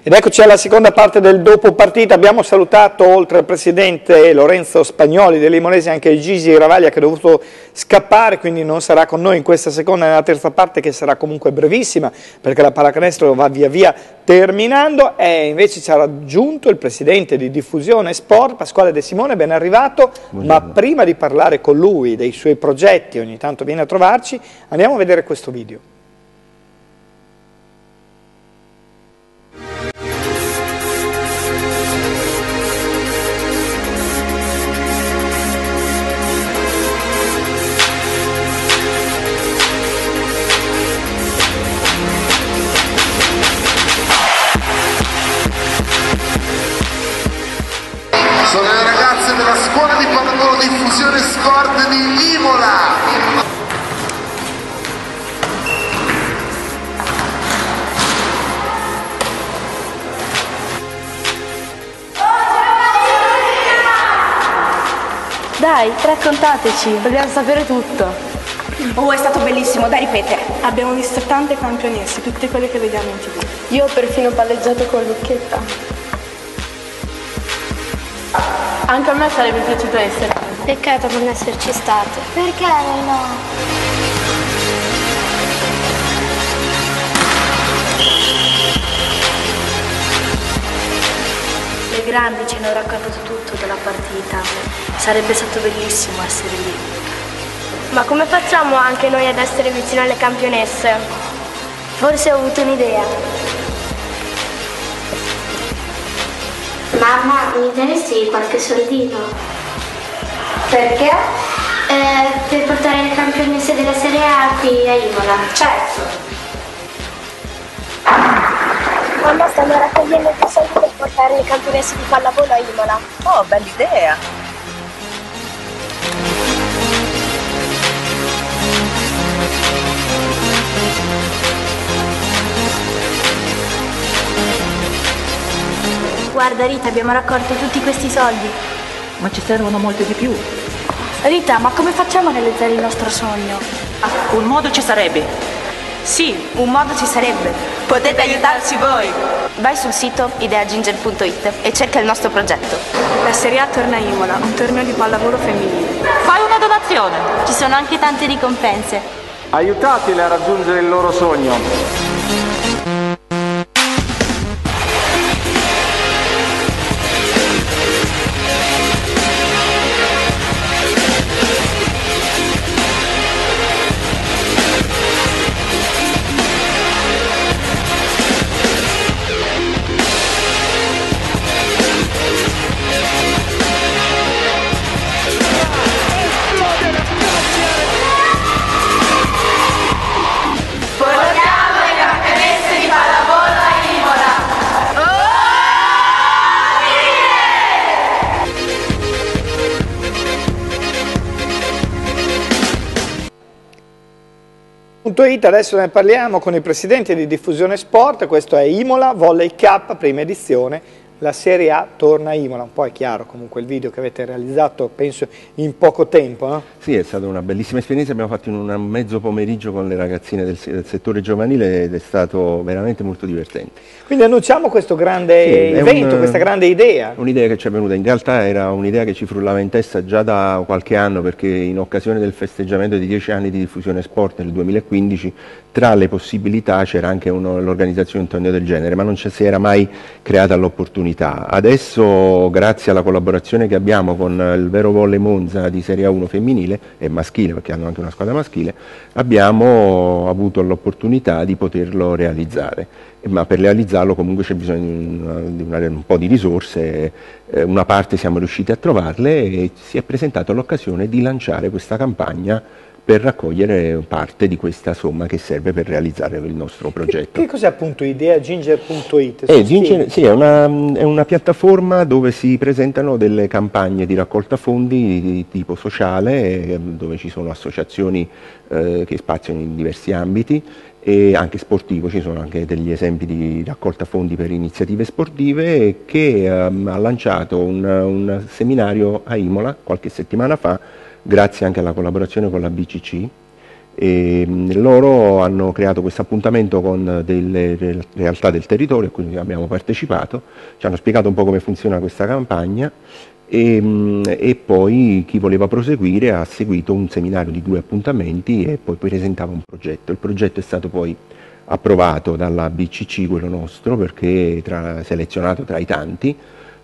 Ed eccoci alla seconda parte del dopo partita, abbiamo salutato oltre al presidente Lorenzo Spagnoli dell'Imonese anche Gigi Ravaglia che è dovuto scappare, quindi non sarà con noi in questa seconda e nella terza parte che sarà comunque brevissima perché la pallacanestro va via via terminando e invece ci ha raggiunto il presidente di Diffusione Sport Pasquale De Simone, ben arrivato, Buongiorno. ma prima di parlare con lui dei suoi progetti, ogni tanto viene a trovarci, andiamo a vedere questo video. Dai, raccontateci, vogliamo sapere tutto. Oh, è stato bellissimo, dai ripetere. Abbiamo visto tante campionesse, tutte quelle che vediamo in tv. Io ho perfino palleggiato con Lucchetta. Anche a me sarebbe piaciuto essere. Peccato non esserci state. Perché no? grandi ci hanno raccontato tutto della partita. Sarebbe stato bellissimo essere lì. Ma come facciamo anche noi ad essere vicino alle campionesse? Forse ho avuto un'idea. Mamma, mi daresti qualche soldino? Perché? Eh, per portare le campionesse della Serie A qui a Imola. Certo. Mamma stanno raccogliendo i soldi per portare le campionesse di pallavolo a Imola. Oh, bella idea! Guarda Rita, abbiamo raccolto tutti questi soldi. Ma ci servono molti di più. Rita, ma come facciamo a realizzare il nostro sogno? Ah, un modo ci sarebbe. Sì, un modo ci sarebbe. Potete aiutarci voi! Vai sul sito ideaginger.it e cerca il nostro progetto. La Serie A torna a Imola, un torneo di pallavolo femminile. Fai una donazione! Ci sono anche tante ricompense. Aiutatele a raggiungere il loro sogno. It, adesso ne parliamo con il presidente di Diffusione Sport, questo è Imola Volley Cup, prima edizione, la Serie A torna a Imola, un po' è chiaro comunque il video che avete realizzato penso in poco tempo. No? Sì, è stata una bellissima esperienza, abbiamo fatto in un mezzo pomeriggio con le ragazzine del, del, settore giovanile ed è stato veramente molto divertente. Quindi annunciamo questo grande sì, evento, un, questa grande idea. Un'idea che ci è venuta, in realtà era un'idea che ci frullava in testa già da qualche anno perché in occasione del festeggiamento di dieci anni di diffusione sport nel 2015 tra le possibilità c'era anche l'organizzazione di un torneo del genere, ma non ci si era mai creata l'opportunità. Adesso, grazie alla collaborazione che abbiamo con il Vero Volle Monza di Serie A1 femminile e maschile, perché hanno anche una squadra maschile, abbiamo avuto l'opportunità di poterlo realizzare. Ma per realizzarlo comunque c'è bisogno di, una, di un po' di risorse, eh, una parte siamo riusciti a trovarle e si è presentata l'occasione di lanciare questa campagna per raccogliere parte di questa somma che serve per realizzare il nostro progetto. Che, cos'è appunto ideaginger.it? Eh, Ginger, sì, è, una, è una, piattaforma dove si presentano delle campagne di raccolta fondi di, tipo sociale, eh, dove ci sono associazioni eh, che spaziano in diversi ambiti e anche sportivo, ci sono anche degli esempi di raccolta fondi per iniziative sportive che ehm, ha lanciato un, un seminario a Imola qualche settimana fa grazie anche alla collaborazione con la BCC E loro hanno creato questo appuntamento con delle realtà del territorio a cui abbiamo partecipato, ci hanno spiegato un po' come funziona questa campagna e, e, poi chi voleva proseguire ha seguito un seminario di due appuntamenti e poi presentava un progetto. Il progetto è stato poi approvato dalla BCC, quello nostro, perché tra, selezionato tra i tanti,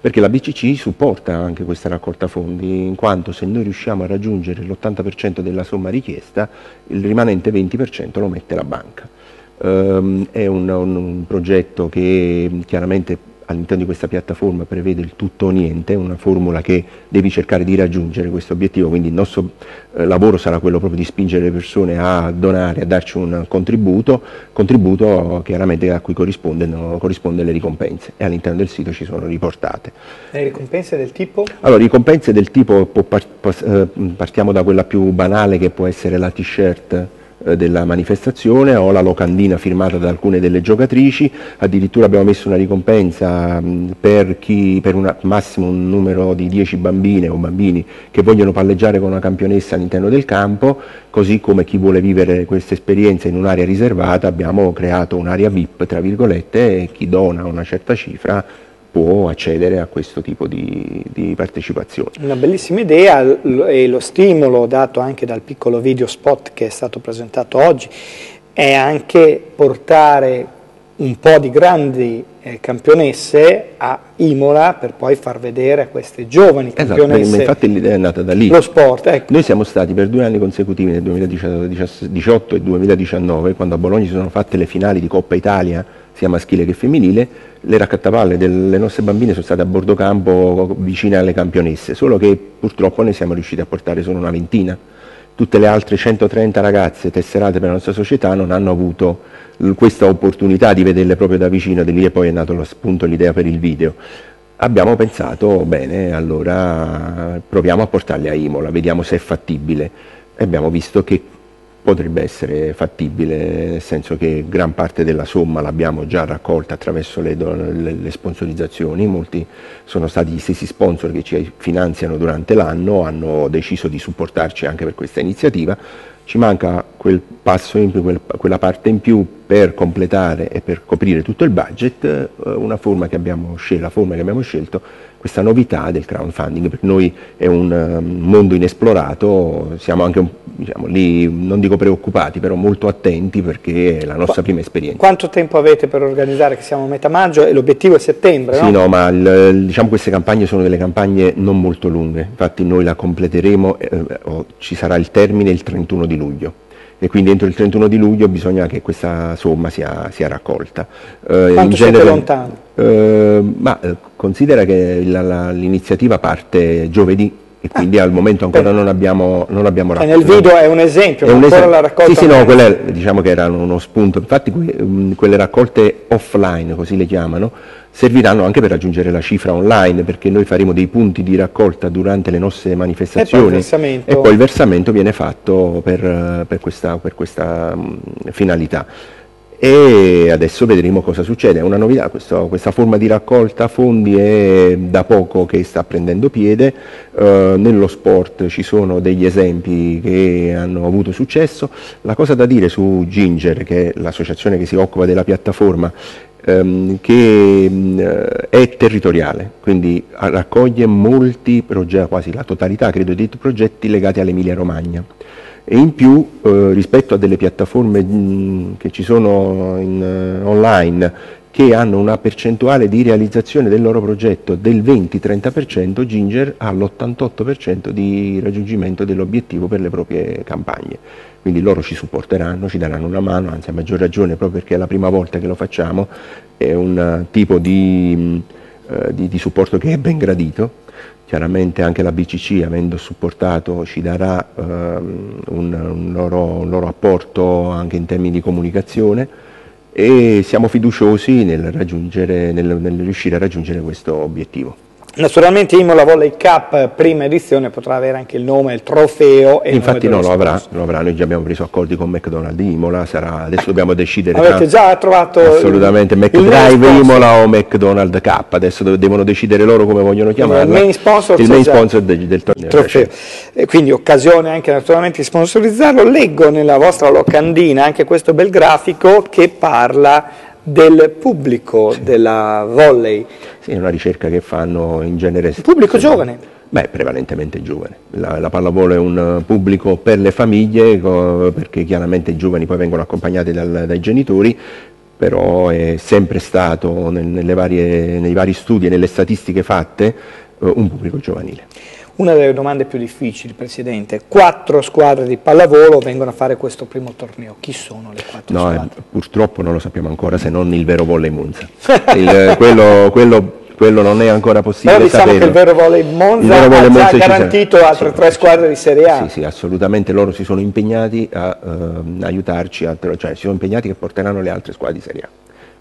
perché la BCC supporta anche questa raccolta fondi, in quanto se noi riusciamo a raggiungere l'80% della somma richiesta, il rimanente 20% lo mette la banca. Um, è un, un, un progetto che chiaramente all'interno di questa piattaforma prevede il tutto o niente, una formula che devi cercare di raggiungere questo obiettivo, quindi il nostro eh, lavoro sarà quello proprio di spingere le persone a donare, a darci un contributo, contributo chiaramente a cui corrispondono, corrisponde le ricompense e all'interno del sito ci sono riportate. Le ricompense del tipo? Allora, ricompense del tipo, eh, partiamo da quella più banale che può essere la t-shirt, della manifestazione o la locandina firmata da alcune delle giocatrici, addirittura abbiamo messo una ricompensa per, chi, per un massimo un numero di 10 bambine o bambini che vogliono palleggiare con una campionessa all'interno del campo, così come chi vuole vivere questa esperienza in un'area riservata abbiamo creato un'area VIP tra virgolette e chi dona una certa cifra può accedere a questo tipo di, di, partecipazione. Una bellissima idea e lo stimolo dato anche dal piccolo video spot che è stato presentato oggi è anche portare un po' di grandi eh, campionesse a Imola per poi far vedere a queste giovani esatto, campionesse infatti l'idea è nata da lì lo sport ecco. noi siamo stati per due anni consecutivi nel 2018 e 2019 quando a Bologna si sono fatte le finali di Coppa Italia sia maschile che femminile le raccattavalle delle nostre bambine sono state a bordo campo vicine alle campionesse, solo che purtroppo ne siamo riusciti a portare solo una ventina. Tutte le altre 130 ragazze tesserate per la nostra società non hanno avuto questa opportunità di vederle proprio da vicino, di lì e poi è nato spunto l'idea per il video. Abbiamo pensato, bene, allora proviamo a portarle a Imola, vediamo se è fattibile. E abbiamo visto che potrebbe essere fattibile, nel senso che gran parte della somma l'abbiamo già raccolta attraverso le, le, le, sponsorizzazioni, molti sono stati gli stessi sponsor che ci finanziano durante l'anno, hanno deciso di supportarci anche per questa iniziativa, ci manca quel passo in più, quel, quella parte in più per completare e per coprire tutto il budget, eh, una forma che abbiamo la forma che abbiamo scelto questa novità del crowdfunding, per noi è un um, mondo inessplorato, siamo anche un, diciamo, lì, non dico preoccupati, però molto attenti perché è la nostra Qu prima esperienza. Quanto tempo avete per organizzare, che siamo a metà maggio e l'obiettivo è settembre? Sì, no, no ma il, diciamo queste campagne sono delle campagne non molto lunghe, infatti noi la completeremo, eh, oh, ci sarà il termine il 31 di luglio e quindi entro il 31 di luglio bisogna che questa somma sia, sia raccolta. Eh, Quanto siete genere, lontano? Eh, ma eh, considera che l'iniziativa parte giovedì e quindi ah, al momento ancora non abbiamo, non abbiamo raccolto. nel video è un esempio, è un esempio. la raccolta... Sì, sì, no, quelle, diciamo che erano uno spunto, infatti quelle raccolte offline, così le chiamano, serviranno anche per raggiungere la cifra online, perché noi faremo dei punti di raccolta durante le nostre manifestazioni e poi il, e poi il versamento viene fatto per, per questa, per questa finalità e adesso vedremo cosa succede. È una novità, questo, questa forma di raccolta fondi è da poco che sta prendendo piede, eh, nello sport ci sono degli esempi che hanno avuto successo. La cosa da dire su Ginger, che è l'associazione che si occupa della piattaforma, ehm, che mh, è territoriale, quindi raccoglie molti progetti, quasi la totalità credo di progetti legati all'Emilia Romagna e in più eh, rispetto a delle piattaforme mh, che ci sono in, uh, online che hanno una percentuale di realizzazione del loro progetto del 20-30%, Ginger ha l'88% di raggiungimento dell'obiettivo per le proprie campagne. Quindi loro ci supporteranno, ci daranno una mano, anzi a maggior ragione proprio perché è la prima volta che lo facciamo, è un tipo di, uh, di, di supporto che è ben gradito Chiaramente anche la BCC, avendo supportato, ci darà ehm, un, un, loro, un, loro, apporto anche in termini di comunicazione e siamo fiduciosi nel, nel riuscire a raggiungere questo obiettivo. Naturalmente Imola Volley Cup prima edizione potrà avere anche il nome, il trofeo e Infatti il no, lo avrà, lo avrà, noi già abbiamo preso accordi con McDonald's di Imola, sarà, adesso dobbiamo decidere Avete già trovato il- assolutamente il McDrive? Imola o McDonald's Cup, adesso de- devono decidere loro come vogliono chiamarla. main sponsor il main sponsor de- del torneo. trofeo. E quindi occasione anche naturalmente di sponsorizzarlo. Leggo nella vostra locandina anche questo bel grafico che parla del pubblico della volley. Sì, è una ricerca che fanno in genere... Il pubblico giovane. Beh, prevalentemente giovane. La, la pallavolo è un eh, pubblico per le famiglie, perché chiaramente i giovani poi vengono accompagnati dal- dai genitori, però è sempre stato nel- nelle varie- nei vari studi e nelle statistiche fatte eh, un pubblico giovanile. Una delle domande più difficili, Presidente. Quattro squadre di pallavolo vengono a fare questo primo torneo. Chi sono le quattro No, eh, squadre? purtroppo non lo sappiamo ancora se non il vero volley Monza. Il- quello, quello- quello non è ancora possibile Però diciamo saperlo. che il vero volley Monza vero volley ha Monza sarà. garantito altre Sì, tre squadre di Serie A. Sì, sì, assolutamente loro si sono impegnati a ehm, aiutarci, a- cioè si sono impegnati che porteranno le altre squadre di Serie A.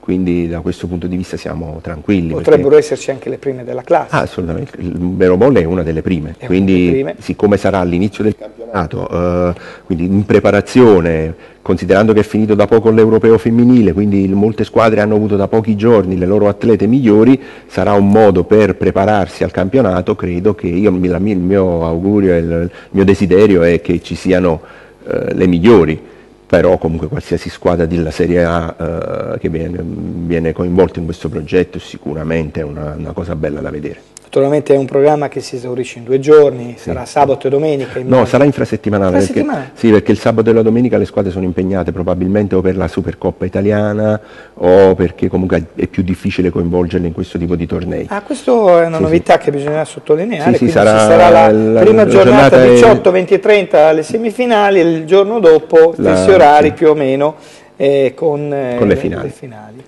Quindi da questo punto di vista siamo tranquilli. perché- Potrebbero esserci anche le prime della classe. Ah, assolutamente, il vero volley è una delle prime, È quindi prime. siccome sarà all'inizio del campionato, eh, quindi in preparazione, considerando che è finito da poco l'europeo femminile, quindi molte squadre hanno avuto da pochi giorni le loro atlete migliori, sarà un modo per prepararsi al campionato, credo che io, il mio augurio il, il mio desiderio è che ci siano eh, le migliori però comunque qualsiasi squadra della Serie A eh, che viene, viene coinvolta in questo progetto sicuramente è una, una cosa bella da vedere. Naturalmente è un programma che si esaurisce in due giorni, sarà sabato e domenica. No, immagino. sarà infrasettimanale. Perché, sì, perché il sabato e la domenica le squadre sono impegnate probabilmente o per la Supercoppa italiana o perché comunque è più difficile coinvolgerle in questo tipo di tornei. Ah, questo è una Sì, novità che bisogna sottolineare, Sì, sì, quindi sarà ci sarà la, la- prima la giornata giornata è- 18, 20 e 30 alle semifinali e il giorno dopo stessi orari sì. più o meno eh, con, eh, Con le finali.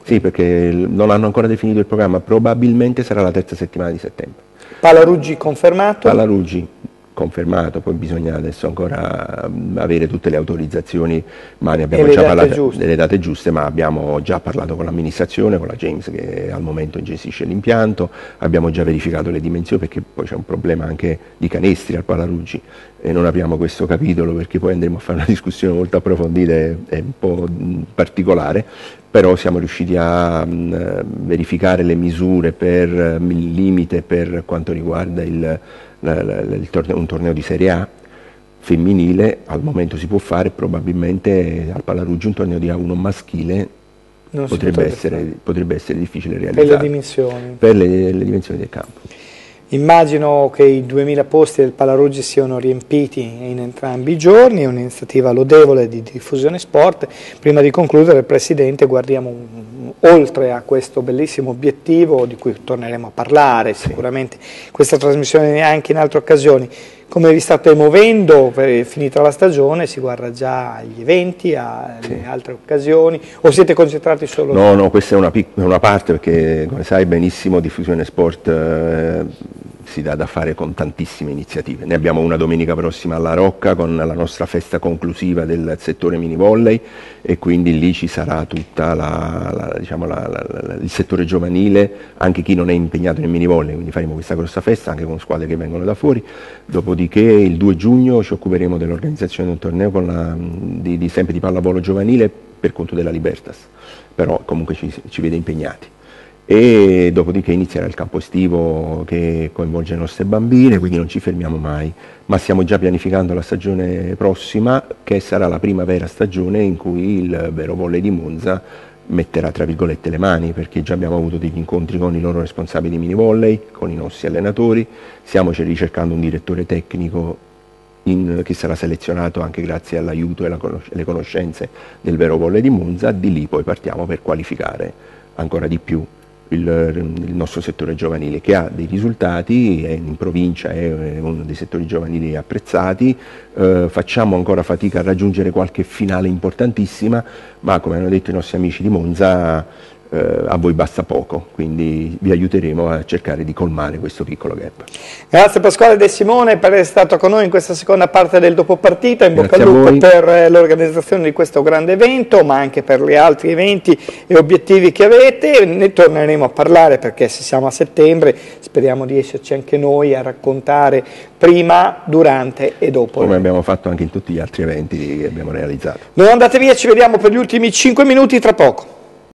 Sì, perché non hanno ancora definito il programma, probabilmente sarà la terza settimana di settembre. Palaruggi confermato? Pallaruggi confermato, poi bisogna adesso ancora mm, avere tutte le autorizzazioni, ma ne abbiamo già parlato giuste. delle date giuste, ma abbiamo già parlato con l'amministrazione, con la James che al momento gestisce l'impianto, abbiamo già verificato le dimensioni perché poi c'è un problema anche di canestri al Pallaruggi e non apriamo questo capitolo perché poi andremo a fare una discussione molto approfondita e, un po' mm, particolare, però siamo riusciti a mm, verificare le misure per il limite per quanto riguarda il torneo- un torneo di Serie A femminile, al momento si può fare, probabilmente al Pallaruggi un torneo di A1 maschile potrebbe essere, potrebbe essere difficile per realizzare le dimensioni. per le- le dimensioni del campo. Immagino che i 2000 posti del Palaruggi siano riempiti in entrambi i giorni, è un'iniziativa lodevole di diffusione sport. Prima di concludere, Presidente, guardiamo oltre a questo bellissimo obiettivo di cui torneremo a parlare sicuramente questa trasmissione anche in altre occasioni. Come vi state muovendo? Finita la stagione si guarda già agli eventi, alle altre occasioni o siete concentrati solo No, no, questa è una, una parte perché come sai benissimo diffusione sport eh, si dà da fare con tantissime iniziative. Ne abbiamo una domenica prossima alla Rocca con la nostra festa conclusiva del settore mini volley e quindi lì ci sarà la- diciamo, il settore giovanile, anche chi non è impegnato nel mini volley, quindi faremo questa grossa festa anche con squadre che vengono da fuori. Dopodiché il 2 giugno ci occuperemo dell'organizzazione di un torneo la- di, di- sempre di pallavolo giovanile per conto della Libertas, però comunque ci, ci vede impegnati. E dopodiché inizierà il campo estivo che coinvolge le nostre bambine, quindi non ci fermiamo mai, ma stiamo già pianificando la stagione prossima, che sarà la prima vera stagione in cui il vero volley di Monza metterà tra virgolette le mani, perché già abbiamo avuto degli incontri con i loro responsabili mini volley, con i nostri allenatori, stiamo ricercando un direttore tecnico in- che sarà selezionato anche grazie all'aiuto e alle conoscenze del vero volley di Monza, di lì poi partiamo per qualificare ancora di più il, il nostro settore giovanile che ha dei risultati, è in provincia è uno dei settori giovanili apprezzati, eh, facciamo ancora fatica a raggiungere qualche finale importantissima, ma come hanno detto i nostri amici di Monza, eh, a voi basta poco, quindi vi aiuteremo a cercare di colmare questo piccolo gap. Grazie Pasquale De Simone per essere stato con noi in questa seconda parte del dopo partita, in bocca al lupo per eh, l'organizzazione di questo grande evento, ma anche per gli altri eventi e obiettivi che avete, ne torneremo a parlare perché se siamo a settembre speriamo di esserci anche noi a raccontare prima, durante e dopo. Come abbiamo fatto anche in tutti gli altri eventi che abbiamo realizzato. Non andate via, ci vediamo per gli ultimi 5 minuti tra poco.